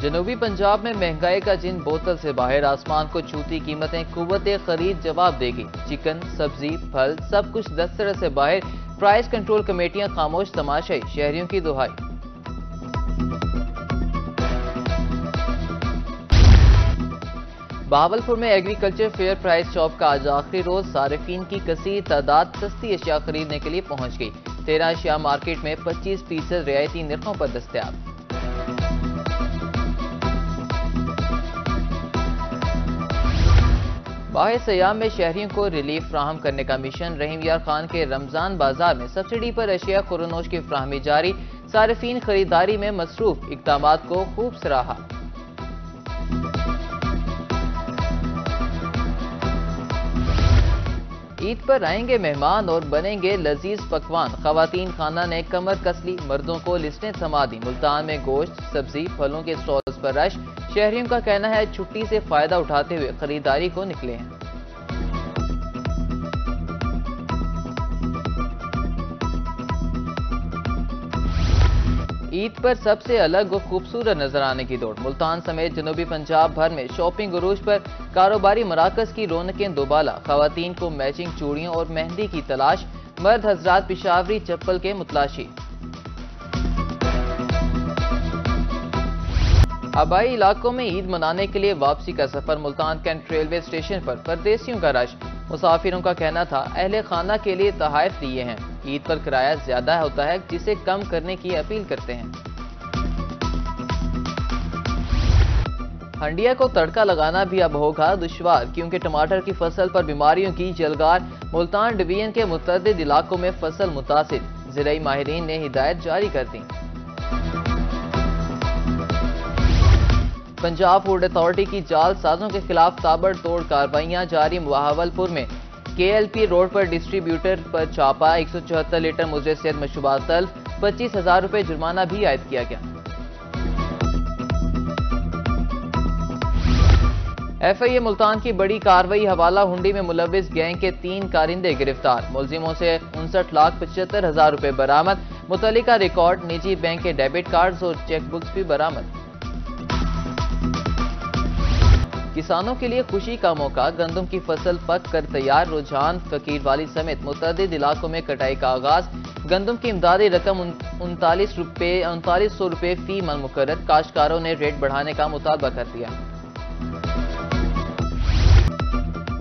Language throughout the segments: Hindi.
जनूबी पंजाब में महँगाई का जिन बोतल से बाहर आसमान को छूती कीमतें कुत खरीद जवाब देगी। चिकन, सब्ज़ी, फल, सब कुछ दस तरह से बाहर। प्राइस कंट्रोल कमेटियाँ खामोश, तमाशाई, शहरियों की दुहाई। बहावलपुर में एग्रीकल्चर फेयर प्राइस शॉप का आज आखिरी रोज। सार्फिन की कसी तादाद सस्ती अशिया खरीदने के लिए पहुँच गई। तेरह अशिया मार्केट में 25 फ़ीसद रियायती निर्खों पर दस्तियाब। बाहर सयाम में शहरियों को रिलीफ फ्राहम करने का मिशन, रहीम यार खान के रमज़ान बाज़ार में सब्सिडी पर अशिया खुरनोश की फ्राहमी जारी, सार्फिन खरीदारी में मसरूफ इकदाम को खूब सराहा। ईद पर आएँगे मेहमान और बनेंगे लजीज पकवान। खातन खाना ने कमर कसली मर्दों को लिस्टें थमा दी। मुल्तान में गोश्त, सब्ज़ी, फलों के स्टॉल्स पर रश शहरियों का कहना है, छुट्टी से फ़ायदा उठाते हुए खरीदारी को निकले हैं। ईद पर सबसे अलग और खूबसूरत नज़र आने की दौड़। मुल्तान समेत जनूबी पंजाब भर में शॉपिंग उरूज पर कारोबारी मराकज की रौनकें दोबाला। खातन को मैचिंग चूड़ियों और मेहंदी की तलाश, मर्द हजरात पिशावरी चप्पल के मुतलाशी। आबाई इलाकों में ईद मनाने के लिए वापसी का सफ़र मुल्तान कैंट रेलवे स्टेशन पर परदेसियों का रश। मुसाफिरों का कहना था, अहले खाना के लिए तहायफ लिए हैं। ईद पर किराया ज़्यादा होता है, जिसे कम करने की अपील करते हैं। हंडिया को तड़का लगाना भी अब होगा दुश्वार, क्योंकि टमाटर की फ़सल पर बीमारियों की जलगार। मुल्तान डिवीज़न के मुतद इलाकों में फ़सल मुतासर ज़िले माहरीन ने हिदायत जारी कर दी। पंजाब फ़ूड अथॉरिटी की जाल साजों के खिलाफ ताबड़तोड़ कार्रवाइयाँ जारी बहावलपुर में। केएलपी रोड पर डिस्ट्रीब्यूटर पर छापा, एक सौ चौहत्तर लीटर मुजरे सेहत मशरूबा तल्फ पच्चीस हज़ार रुपए जुर्माना भी आयद किया गया। एफ़ आई ए मुल्तान की बड़ी कार्रवाई, हवाला हुंडी में मुलविस गैंग के तीन कारिंदे गिरफ़्तार। मुलजिमों से उनसठ लाख पचहत्तर हज़ार रुपए बरामद। मुतल रिकॉर्ड, निजी बैंक के डेबिट कार्ड और चेकबुक्स भी बरामद। किसानों के लिए खुशी का मौका, गंदम की फ़सल पक कर तैयार, रुझान फकीर वाली समेत मुतद इलाकों में कटाई का आगाज़। गंदम की इमदादी रकम उनतालीस रुपए, उनतालीस सौ रुपए फ़ी मन मुकर काश्तकारों ने रेट बढ़ाने का मुतालबा कर दिया।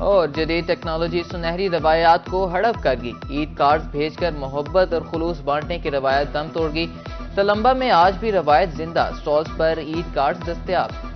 और जदीद टेक्नोलॉजी सुनहरी रवायात को हड़प कर गई ईद कार्ड भेजकर मोहब्बत और खलूस बांटने की रवायत दम तोड़ गई तलम्बा में आज भी रवायत ज़िंदा। स्टॉल्स पर ईद कार्ड दस्तियाब।